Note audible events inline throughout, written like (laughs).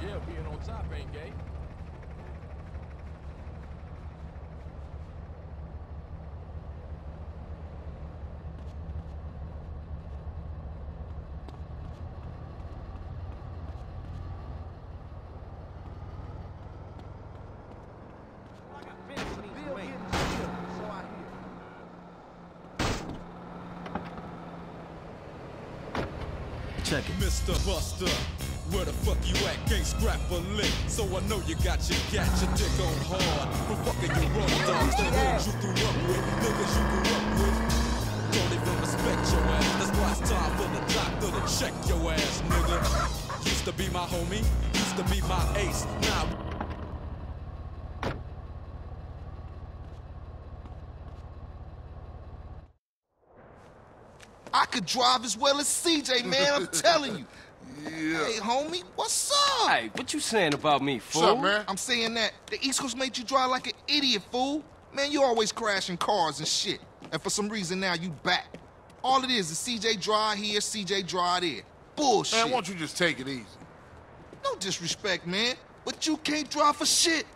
swear being on top ain't gay. Check it. Mr. Buster, where the fuck you at? Can't scrap a lick, so I know you got your gat, your dick on hard. From fucking your road dogs, the hoes you grew up with, niggas you grew up with. Don't even respect your ass. That's why it's time for the doctor to check your ass, nigga. Used to be my homie, used to be my ace. Now I could drive as well as CJ, man. I'm telling you. (laughs) Yeah. Hey, homie, what's up? Hey, what you saying about me, fool? What's up, man? I'm saying that the East Coast made you drive like an idiot, fool. Man, you always crashing cars and shit. And for some reason now you back. All it is is CJ drive here, CJ drive there. Bullshit. Man, why don't you just take it easy? No disrespect, man. But you can't drive for shit.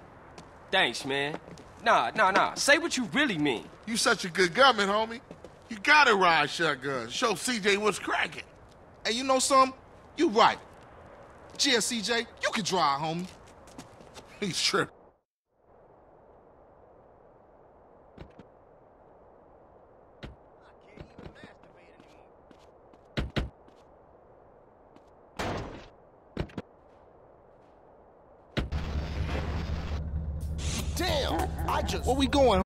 Thanks, man. Nah, nah, nah. Say what you really mean. You such a good gunman, homie. You gotta ride shotgun. Show CJ what's cracking. And you know something? You right. Yeah, CJ, you can drive, homie. (laughs) He's tripping. Damn, I just... Where we going,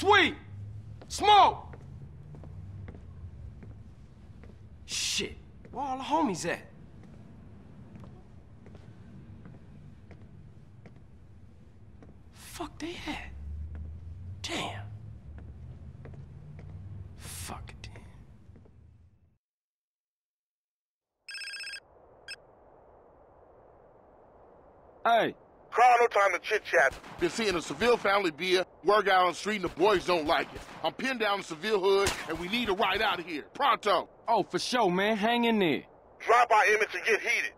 Sweet! Smoke! Shit, where all the homies at? Fuck they at? Damn. Fuck. Hey, time to chit chat. Been seeing a Seville family beer, work out on the street, and the boys don't like it. I'm pinned down in Seville hood, and we need a ride out of here. Pronto. oh, for sure, man. Hang in there. Drop by Emmet and get heated.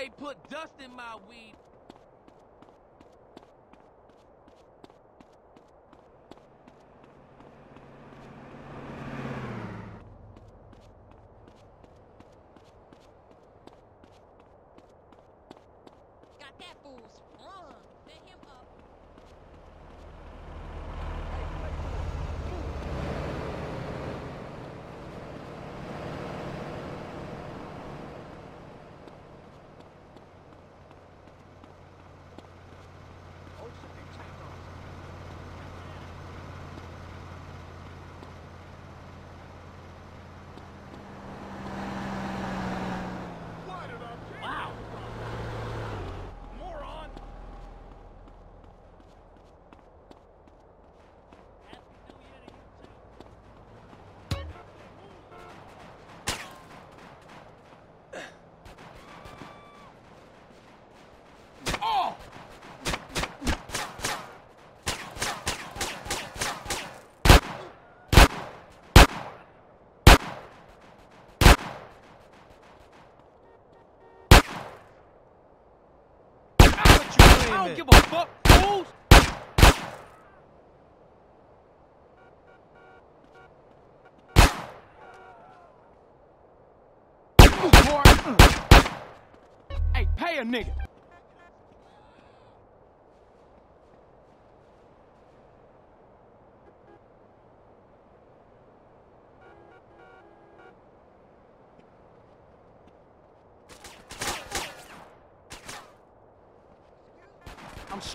Essay put dust in my weed. Got that fool sprung. Set him up. Wow. Moron. Oh! I don't give a fuck, fools! Hey, pay a nigga.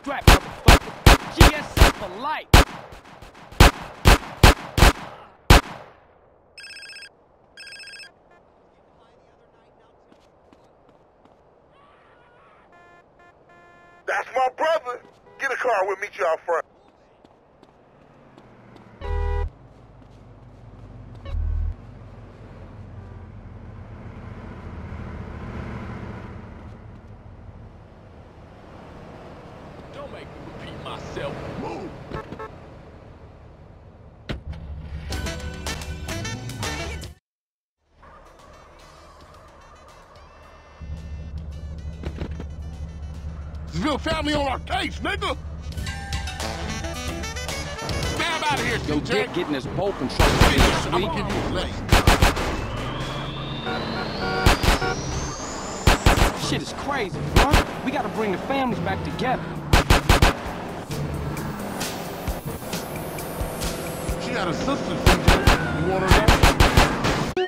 Motherfucker. For life. That's my brother. Get a car, we'll meet you out front. Don't make me repeat myself. Move. Seville family on our case, nigga. Stab out of here, Yo. Dick getting his bow control I'm this week. give you a. Shit is crazy, huh? We gotta bring the families back together. Got a sister, You want her know?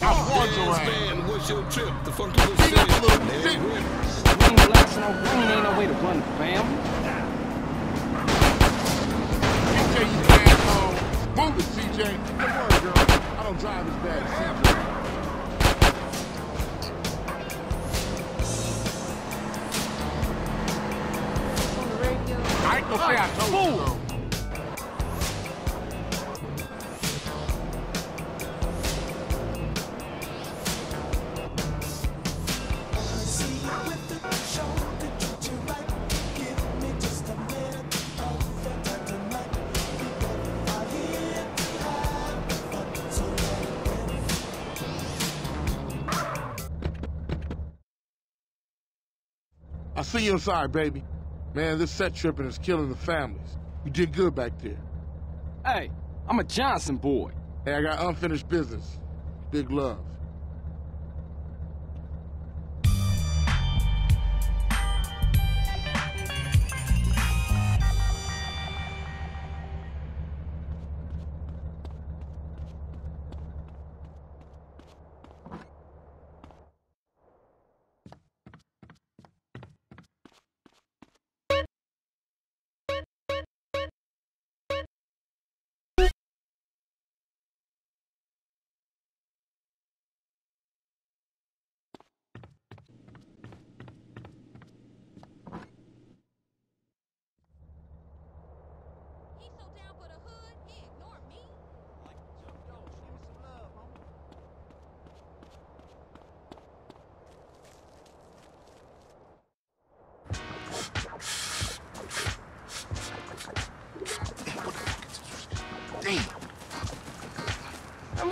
I want your ass. Man, what's your trip? The funky was He got a little Let it secret. rip. Green glass and no green ain't no way to run the family. CJ, you asshole. Move it, CJ. Don't worry, girl. I don't drive as bad as CJ. I ain't gonna say I told you so. You inside, baby. Man, this set tripping is killing the families. You did good back there. Hey, I'm a Johnson boy. Hey, I got unfinished business. Big love.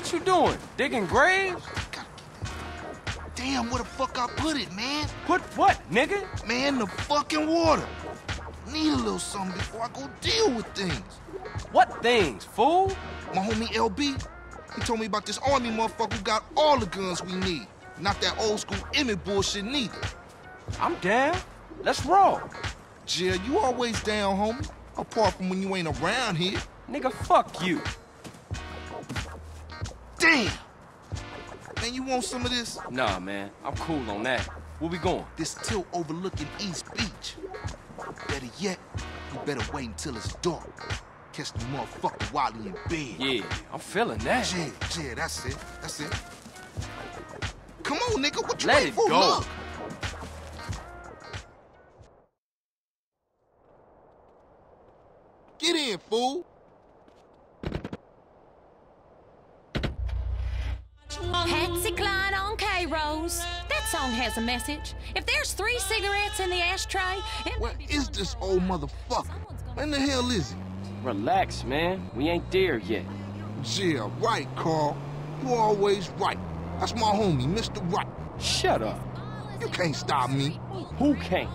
What you doing? Digging graves? Damn, where the fuck I put it, man? Put what, nigga? Man, the fucking water. Need a little something before I go deal with things. What things, fool? My homie LB, he told me about this army motherfucker who got all the guns we need. Not that old school Emmet bullshit neither. I'm down. Let's roll. Jill, you always down, homie. Apart from when you ain't around here. Nigga, fuck you. Damn! Man, you want some of this? Nah, man. I'm cool on that. Where we going? This tilt overlooking East Beach. Better yet, you better wait until it's dark. Catch the motherfucker while he in bed. Yeah, I'm feeling that. Yeah, yeah, that's it. That's it. Come on, nigga. What you Let waiting for? go. Look. Get in, fool. Patsy Cline on K-Rose. That song has a message. If there's three cigarettes in the ashtray, it Where is this old motherfucker? When the hell is he? Relax, man. We ain't there yet. Yeah, right, Carl. You always right. That's my homie, Mr. Right. Shut up. You can't stop me. Who can't?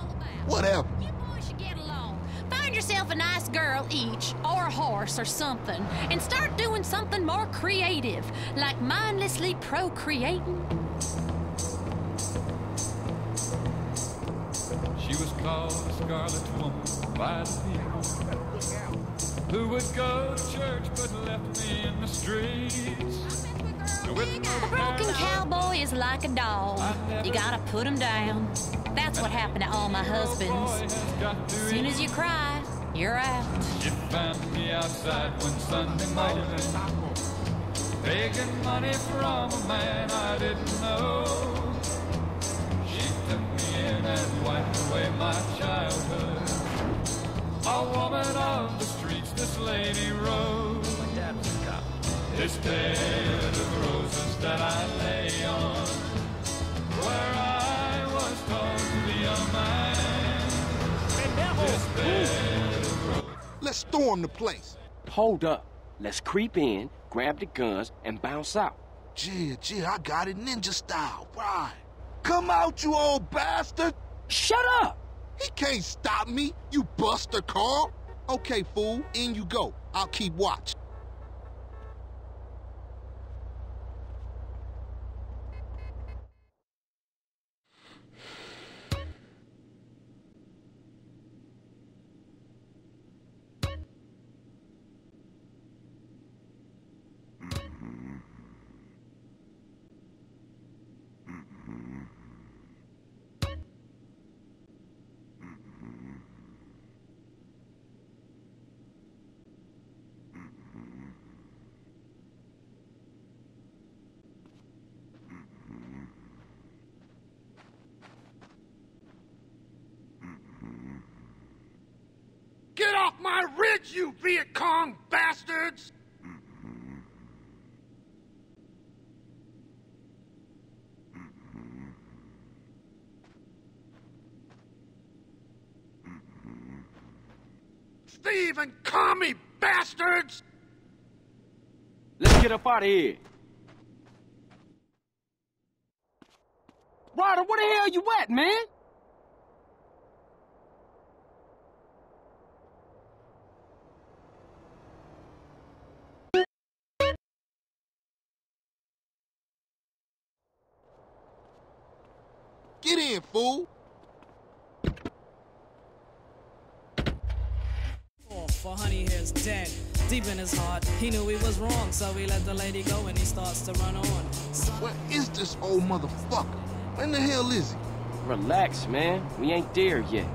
Whatever. Find yourself a nice girl each, or a horse or something, and start doing something more creative, like mindlessly procreating. She was called the Scarlet Woman by the people who would go to church but left me in the streets. A broken cowboy is like a dog. You gotta put him down. That's what happened to all my husbands. As soon as you cry, you're out. She found me outside one Sunday morning, begging money from a man I didn't know. She took me in and wiped away my childhood. A woman of the streets, this lady Rose. This bed of roses that I lay on, where I was told to be a man. This bed. Let's storm the place. Hold up. Let's creep in, grab the guns, and bounce out. Gee, gee, I got it ninja style. Right. Come out, you old bastard. Shut up! He can't stop me, you buster, Carl. Okay, fool, in you go. I'll keep watch. thieve and commie bastards! Let's get up out of here. Ryder, where the hell you at, man? Get in, fool! For honey here's dead. Deep in his heart, he knew he was wrong, so he let the lady go and he starts to run on. Where is this old motherfucker? When the hell is he? Relax, man. We ain't there yet.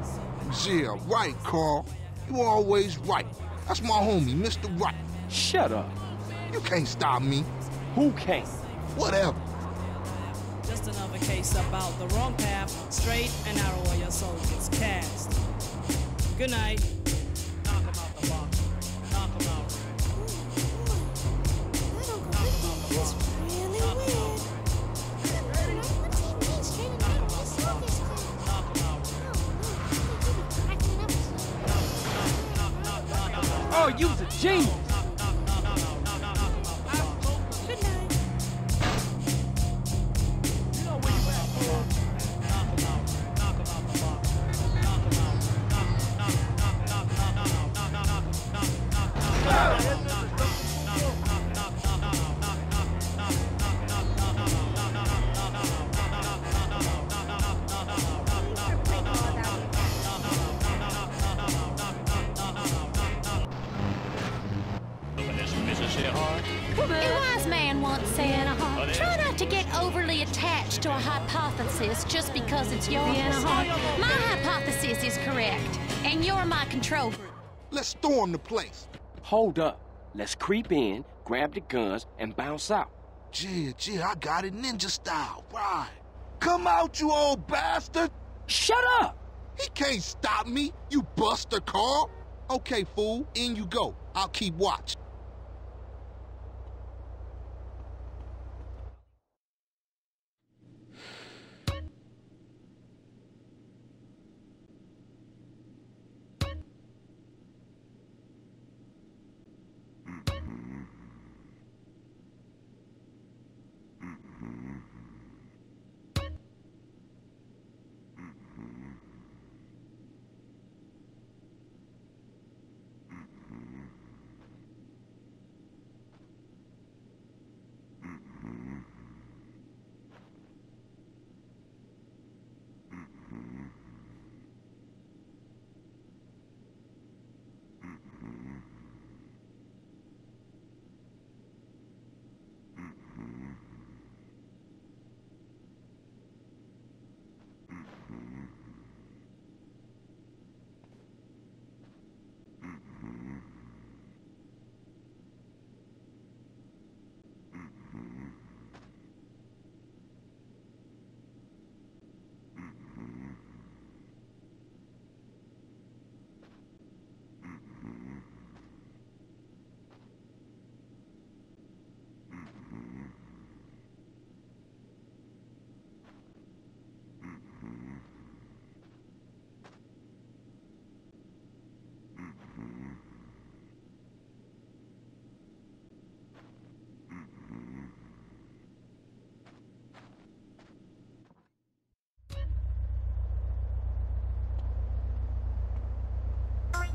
Yeah, right, Carl. You always right. That's my homie, Mr. Right. Shut up. You can't stop me. Who can't? Whatever. Just another case about the wrong path, straight and narrow where your soul gets cast. Good night. Oh, you's a genius. Let's storm the place. Hold up. Let's creep in, grab the guns, and bounce out. Yeah, yeah, I got it ninja style. Right. Come out, you old bastard. Shut up! He can't stop me, you buster Carl. Okay, fool, in you go. I'll keep watch.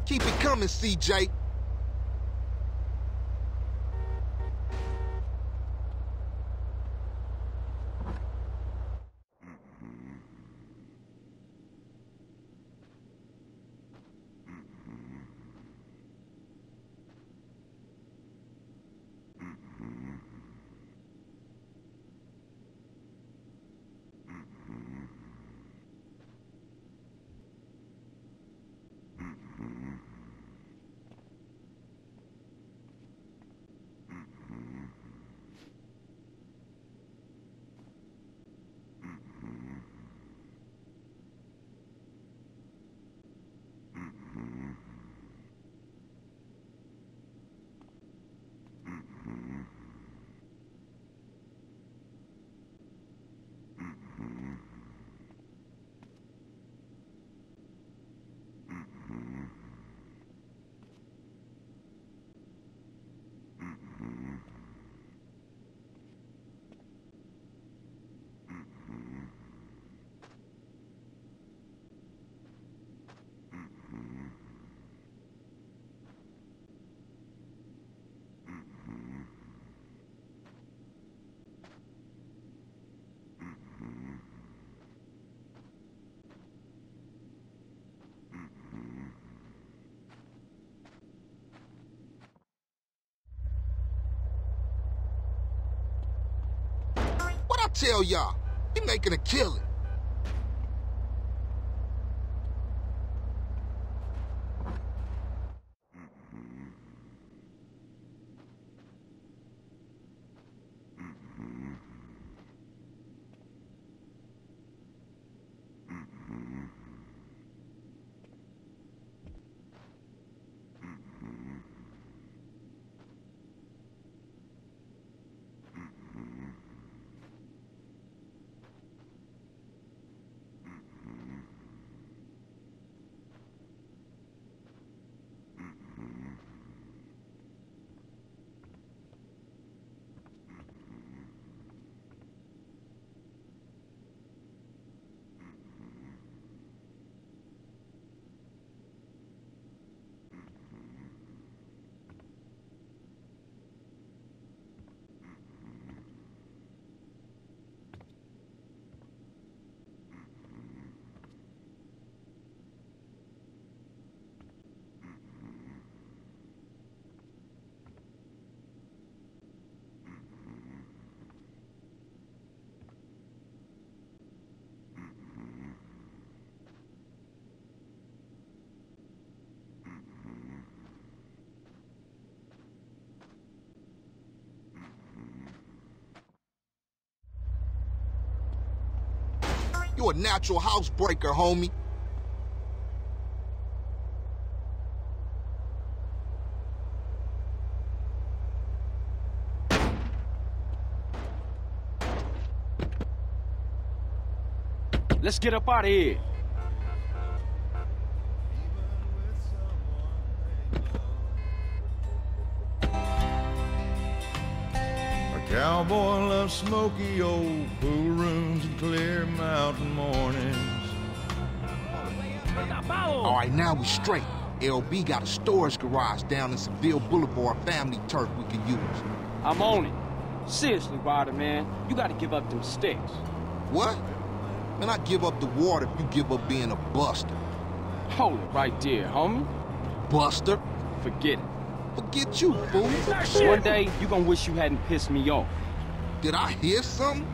Keep it coming, CJ. Tell y'all, he making a killing. You a natural housebreaker, homie. Let's get up out of here. Cowboy loves smoky old pool rooms and clear mountain mornings. All right, now we straight. LB got a storage garage down in Seville Boulevard family turf we can use. I'm on it. Seriously, Ryder, man, you gotta give up them sticks. What? Man, I give up the water if you give up being a buster. Hold it right there, homie. Buster? Forget it. Forget you, fool. One day, you gonna wish you hadn't pissed me off. Did I hear something?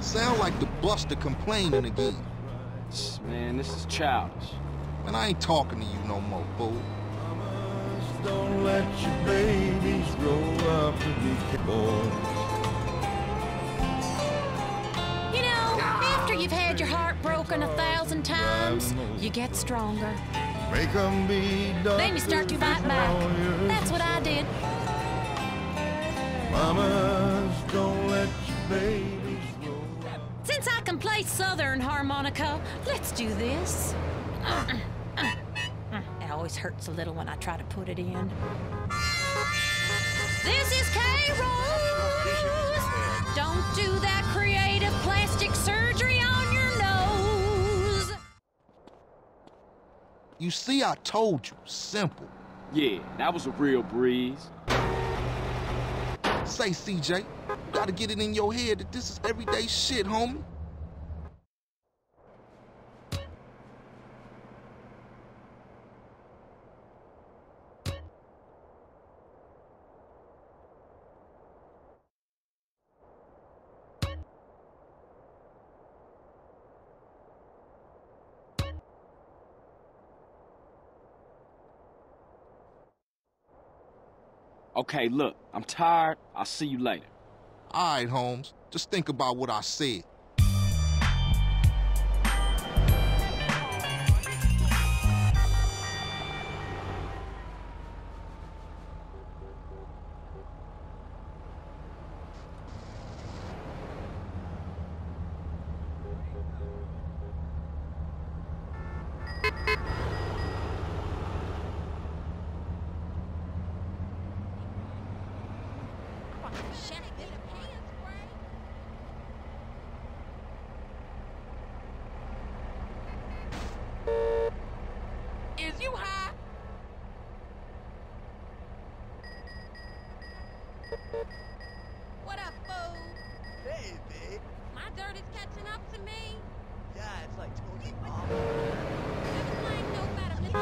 Sound like the buster complaining again. Man, this is childish. Man, I ain't talking to you no more, fool. Don't let your babies grow up to be boys. You know, after you've had your heart broken a thousand times, you get stronger. Make 'em be Then you start to bite back. That's what I did. Mamas, don't let your babies grow up. Since I can play Southern harmonica, let's do this. It always hurts a little when I try to put it in. This is K Rose. Don't do that creative plastic surgery on your nose. You see, I told you. Simple. Yeah, that was a real breeze. Say, CJ, you gotta get it in your head that this is everyday shit, homie. Okay, look, I'm tired. I'll see you later. All right, Holmes. Just think about what I said.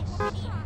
Thank you.